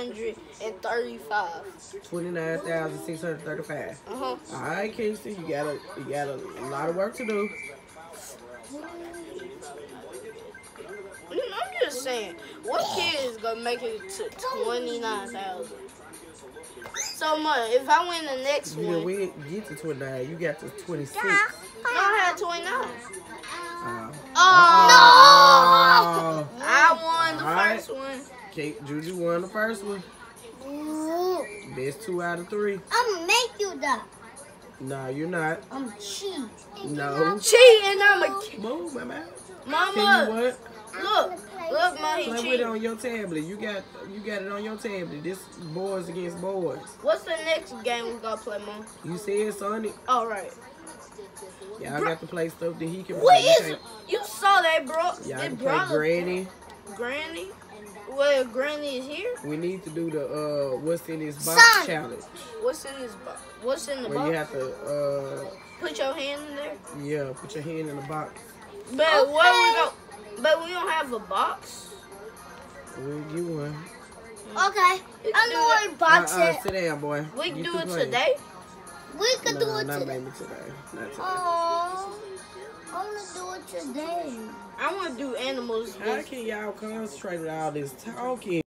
hundred and thirty-five. Twenty nine thousand six hundred thirty five. Uh huh. All right, Kingston, you got a you got a, lot of work to do. I'm just saying, what kid is gonna make it to twenty-nine thousand? So much. If I win the next You one, we get to twenty nine. You got to twenty six. no, first one. Kate, Juju won the first one. Best two out of three. I'm gonna make you that. No, you're not. I'm cheat. No. Cheating, I'm a kid. Move, my man. Tell you Mama. what. Look, look, ma, he Play with it on your tablet. You got you got it on your tablet. This boys against boys. What's the next game we gonna play, mom? You said Sonic. All right. Y'all got to play stuff that he can play. What You is? can't- You saw that, bro? Y'all It can play brought a- Granny. Granny. Well, Granny is here. We need to do the uh what's in this box Sonic. challenge. What's in this box? What's in the Where you have to uh Put your hand in there. yeah, put your hand in the box. But what we go? But we don't have a box. We'll get one. Okay. We I can know do what box Uh-uh, it. sit down, boy. We You can do it play. today. We could do No, it not today. maybe today. Not today. Oh, I want to do it today. I want to do animals. How can y'all concentrate with all this talking?